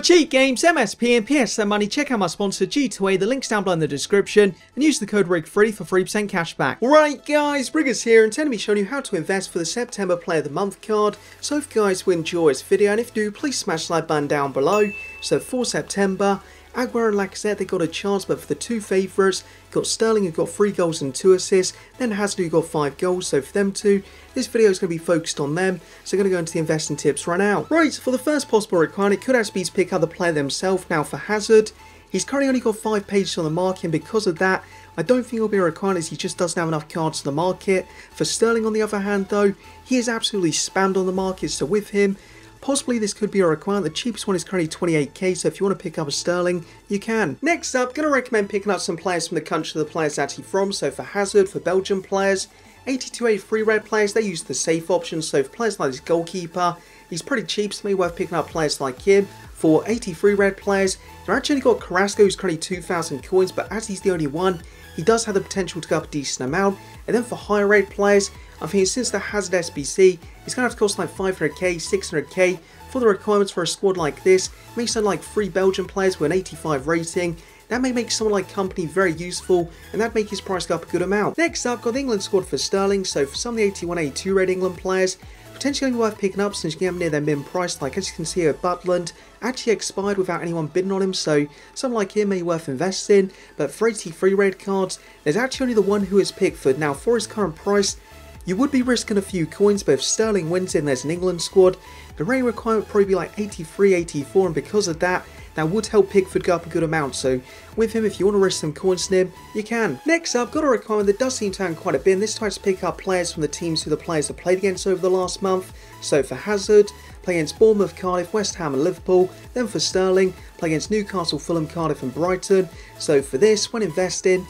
For cheat games, MSP and PSN money, check out my sponsor G2A, the link's down below in the description, and use the code RIG3 for 3% cashback. Alright guys, Riggers here, and today I'm be showing you how to invest for the September Player of the Month card. So if you guys will enjoy this video, and if you do, please smash the like button down below. So for September, Aguero and Lacazette, they got a chance, but for the two favourites, got Sterling who got 3 goals and 2 assists, then Hazard who got 5 goals, so for them two, this video is going to be focused on them, so I'm going to go into the investing tips right now. Right, for the first possible requirement, it could actually be to pick up the player themselves. Now for Hazard, he's currently only got 5 pages on the market, and because of that, I don't think it'll be a requirement as he just doesn't have enough cards on the market. For Sterling on the other hand though, he is absolutely spammed on the market, so with him, Possibly this could be a requirement. The cheapest one is currently 28k, so if you want to pick up a Sterling, you can. Next up, going to recommend picking up some players from the country the player's actually from. So for Hazard, for Belgian players, 82A free red players, they use the safe option. So for players like this goalkeeper, he's pretty cheap, so maybe worth picking up players like him. For 83 red players, you've actually got Carrasco, who's currently 2,000 coins, but as he's the only one, he does have the potential to go up a decent amount. And then for higher rate players, I think since the Hazard SBC, he's going to have to cost like 500k, 600k for the requirements for a squad like this. May sound like three Belgian players with an 85 rating. That may make someone like Kompany very useful, and that make his price go up a good amount. Next up, got the England squad for Sterling, so for some of the 81 82 red England players, potentially worth picking up since you can get them near their min price, like as you can see here, Butland actually expired without anyone bidding on him, so someone like him may be worth investing, but for 83 red cards, there's actually only the one who is Pickford. Now for his current price, you would be risking a few coins, but if Sterling wins in there's an England squad, the rating requirement would probably be like 83, 84, and because of that, that would help Pickford go up a good amount, so with him, if you want to risk some coins in him, you can. Next up, got a requirement that does seem to have quite a bit, and this tries to pick up players from the teams who the players have played against over the last month. So for Hazard, play against Bournemouth, Cardiff, West Ham and Liverpool. Then for Sterling, play against Newcastle, Fulham, Cardiff and Brighton. So for this, when investing,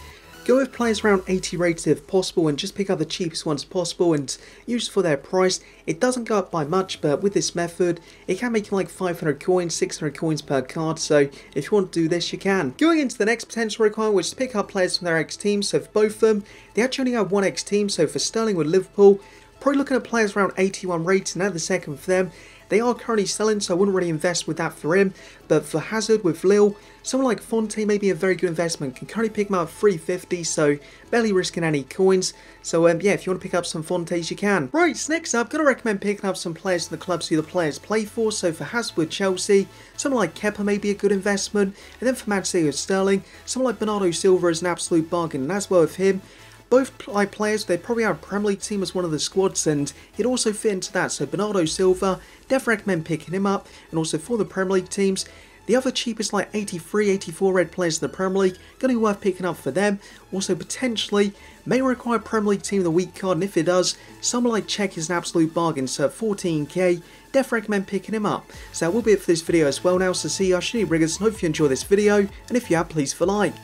Go with players around 80 rated if possible and just pick up the cheapest ones possible and use for their price. It doesn't go up by much but with this method it can make you like 500 coins, 600 coins per card so if you want to do this you can. Going into the next potential requirement which is pick up players from their X team so for both of them they actually only have one X team so for Sterling with Liverpool probably looking at players around 81 rated and at the second for them they are currently selling, so I wouldn't really invest with that for him. But for Hazard with Lille, someone like Fonte may be a very good investment. Can currently pick him up at 350, so barely risking any coins. So um, yeah, if you want to pick up some Fontes, you can. Right, so next up, to recommend picking up some players in the clubs who the players play for. So for Hazard with Chelsea, someone like Kepa may be a good investment. And then for Man City with Sterling, someone like Bernardo Silva is an absolute bargain. And as well with him, both like players, they probably have a Premier League team as one of the squads, and he'd also fit into that. So Bernardo Silva, definitely recommend picking him up. And also for the Premier League teams, the other cheapest like 83, 84 red players in the Premier League, going to be worth picking up for them. Also potentially may require Premier League team the week card, and if it does, someone like Cech is an absolute bargain. So at 14k, definitely recommend picking him up. So that will be it for this video as well now. So see you, Ashini Riggers, and hope you enjoy this video, and if you have, please for like.